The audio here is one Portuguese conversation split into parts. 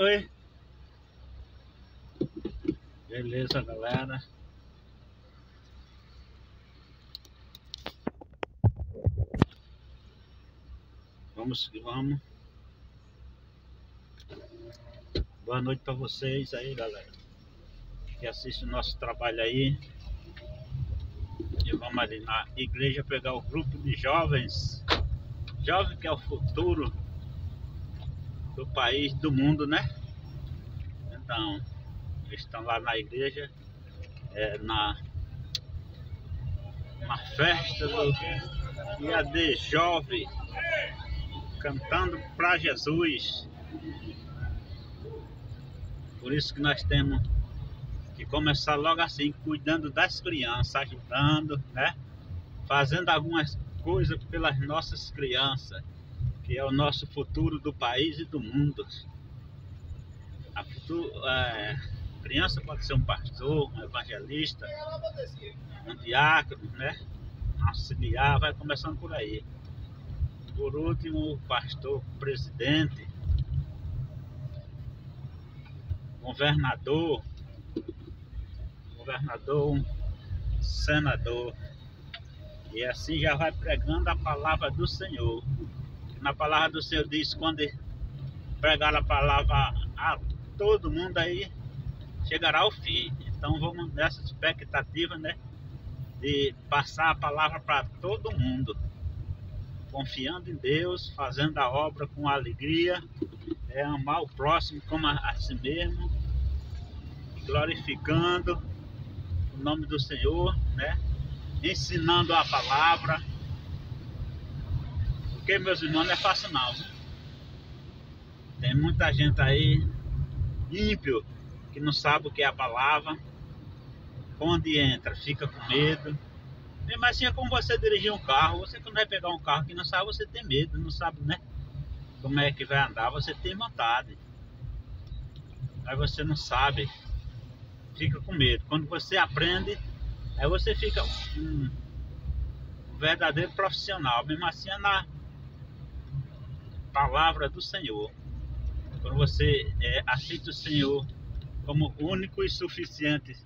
Oi. Beleza, galera. Vamos que vamos. Boa noite para vocês aí, galera. Que assiste o nosso trabalho aí. E vamos ali na igreja pegar o grupo de jovens. Jovem que é o futuro do país, do mundo, né? Então, eles estão lá na igreja, é, na, na festa do dia de jovem, cantando para Jesus. Por isso que nós temos que começar logo assim, cuidando das crianças, ajudando, né? Fazendo algumas coisas pelas nossas crianças que é o nosso futuro do país e do mundo. A é, criança pode ser um pastor, um evangelista, um diácono, né? auxiliar, vai começando por aí. Por último, o pastor presidente, governador, governador, senador. E assim já vai pregando a palavra do Senhor na palavra do Senhor diz, quando pregar a palavra a todo mundo aí, chegará ao fim. Então vamos nessa expectativa, né? De passar a palavra para todo mundo. Confiando em Deus, fazendo a obra com alegria, é amar o próximo como a, a si mesmo, glorificando o nome do Senhor, né? Ensinando a palavra porque, meus irmãos, não é fácil não. Tem muita gente aí ímpio que não sabe o que é a palavra. Onde entra, fica com medo. Mesmo assim é como você dirigir um carro. Você quando vai pegar um carro que não sabe, você tem medo, não sabe, né? Como é que vai andar, você tem vontade. Aí você não sabe, fica com medo. Quando você aprende, aí você fica um verdadeiro profissional. Mesmo assim é na, palavra do Senhor, quando você é, aceita o Senhor como único e suficiente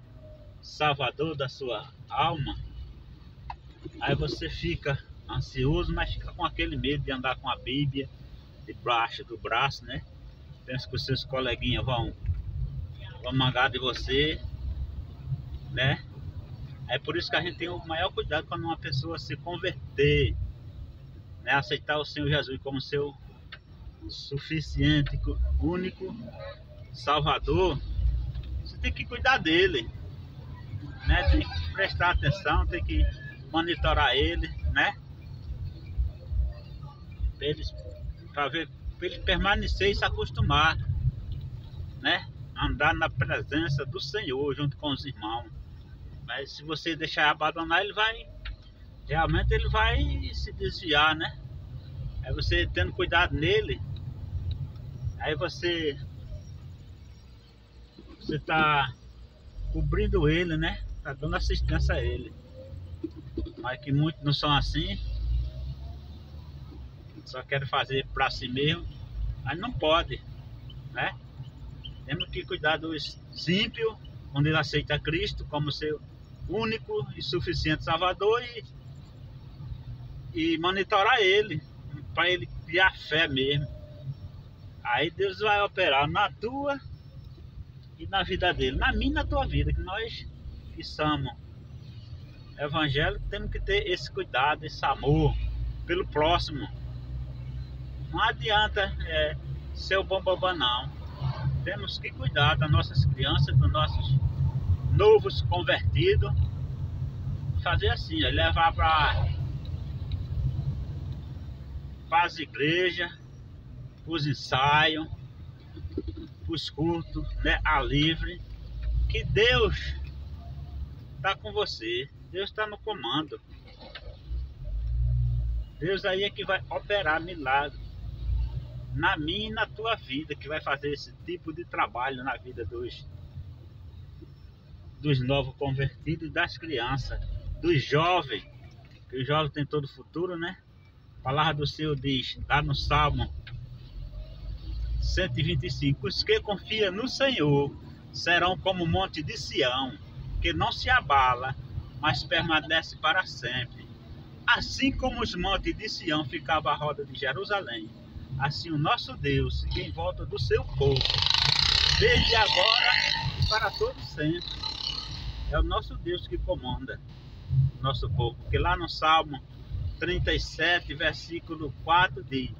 Salvador da sua alma, aí você fica ansioso, mas fica com aquele medo de andar com a Bíblia debaixo do braço, né? Pensa que os seus coleguinhas vão, vão mangar de você, né? É por isso que a gente tem o maior cuidado quando uma pessoa se converter, né? Aceitar o Senhor Jesus como seu suficiente, único, salvador, você tem que cuidar dele, né? Tem que prestar atenção, tem que monitorar ele, né? Para ele, ver, ele permanecer e se acostumar, né? Andar na presença do Senhor junto com os irmãos. Mas se você deixar abandonar, ele vai. Realmente ele vai se desviar, né? Aí você tendo cuidado nele, Aí você você tá cobrindo ele, né? Tá dando assistência a ele. Mas que muitos não são assim. Só querem fazer para si mesmo. Mas não pode, né? Temos que cuidar dos ímpios, quando ele aceita Cristo como seu único e suficiente Salvador e, e monitorar ele, para ele criar fé mesmo. Aí Deus vai operar na tua e na vida dele, na minha e na tua vida, que nós que somos evangélicos temos que ter esse cuidado, esse amor pelo próximo. Não adianta é, ser o bambambam não. Temos que cuidar das nossas crianças, dos nossos novos convertidos. Fazer assim, levar para as igrejas os ensaios, os cultos, né, a livre, que Deus está com você, Deus está no comando. Deus aí é que vai operar milagre na minha e na tua vida, que vai fazer esse tipo de trabalho na vida dos, dos novos convertidos, das crianças, dos jovens, que os jovens têm todo o futuro, né? A palavra do Senhor diz, lá no Salmo 125. Os que confiam no Senhor serão como o monte de Sião, que não se abala, mas permanece para sempre. Assim como os montes de Sião ficavam à roda de Jerusalém, assim o nosso Deus em volta do seu povo, desde agora e para todo sempre. É o nosso Deus que comanda o nosso povo, porque lá no Salmo 37, versículo 4 diz: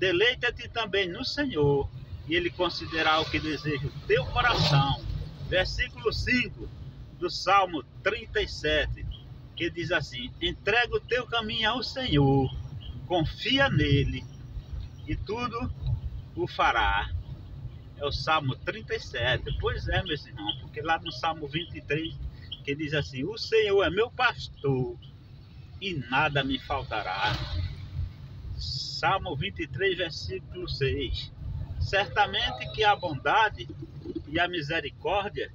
Deleita-te também no Senhor, e Ele considerará o que deseja o teu coração. Versículo 5 do Salmo 37, que diz assim: Entrega o teu caminho ao Senhor, confia nele, e tudo o fará. É o Salmo 37. Pois é, meus irmãos, porque lá no Salmo 23, que diz assim: O Senhor é meu pastor e nada me faltará. Salmo 23, versículo 6. Certamente que a bondade e a misericórdia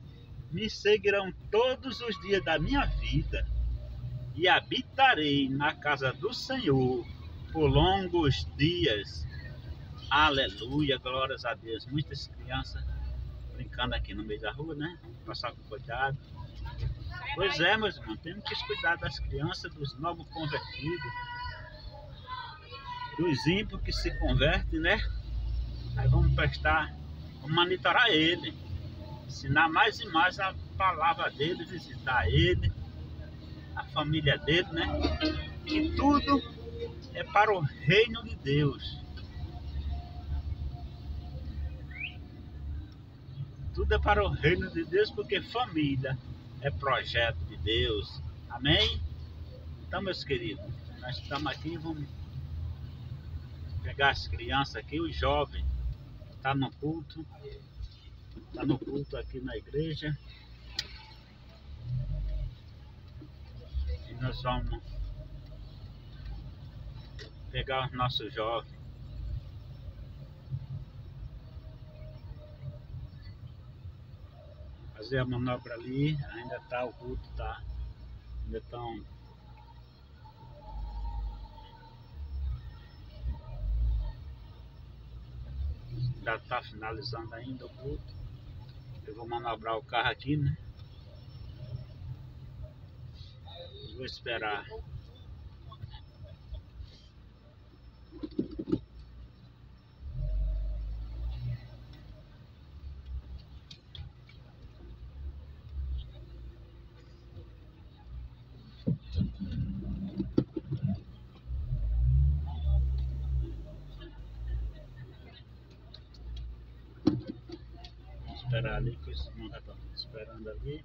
me seguirão todos os dias da minha vida e habitarei na casa do Senhor por longos dias. Aleluia, glórias a Deus. Muitas crianças brincando aqui no meio da rua, né? Passar com cuidado. Pois é, meus irmãos, temos que cuidar das crianças, dos novos convertidos, dos ímpios que se convertem, né? Aí vamos prestar, vamos monitorar ele, ensinar mais e mais a palavra dele, visitar ele, a família dele, né? E tudo é para o reino de Deus. Tudo é para o reino de Deus, porque família é projeto de Deus. Amém? Então, meus queridos, nós estamos aqui, vamos pegar as crianças aqui, os jovens, está no culto, está no culto aqui na igreja. E nós vamos pegar os nossos jovens. fazer a manobra ali, ainda tá, o culto tá, ainda estão já tá finalizando ainda o culto. Eu vou manobrar o carro aqui, né? Vou esperar esperar ali, que esse irmão já está esperando ali.